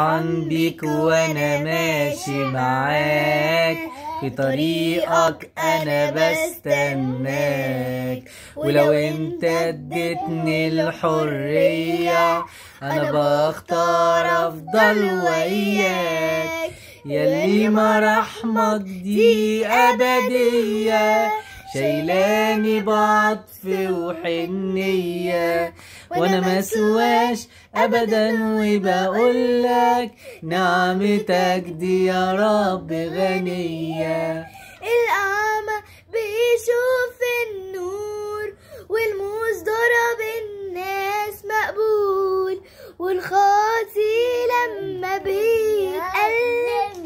فرحان بيك وأنا ماشي معاك في طريقك انا بستناك ولو انت اديتني الحرية أنا بختار افضل وياك يلي مراحمك دي ابدية شايلاني بعطف وحنية وأنا مسواش ابدا وبقولك نعمتك دي يا رب غنية. الأعمى بيشوف النور والموز ضرب الناس مقبول والخاطي لما بيتألم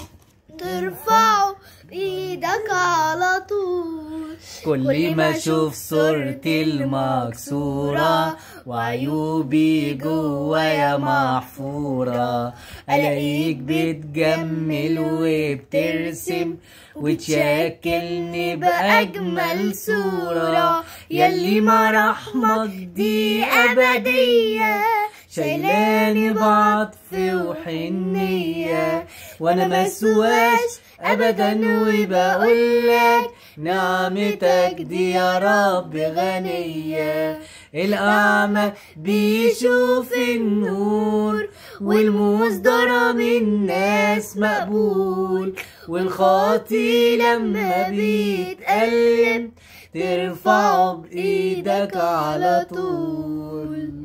ترفعه بإيدك كل ما أشوف صورتي المكسورة. وعيوبي جوايا محفورة. ألاقيك بتجمل وبترسم. وتشكلني بأجمل صورة. يلي مراحمك دي أبدية. شايلاني بعطف وحنية وأنا مسواش ابدا وبقولك نعمتك دي يا رب غنية. الأعمى بيشوف النور والموز ضرب الناس مقبول والخاطي لما بيتألم ترفعه بإيدك على طول.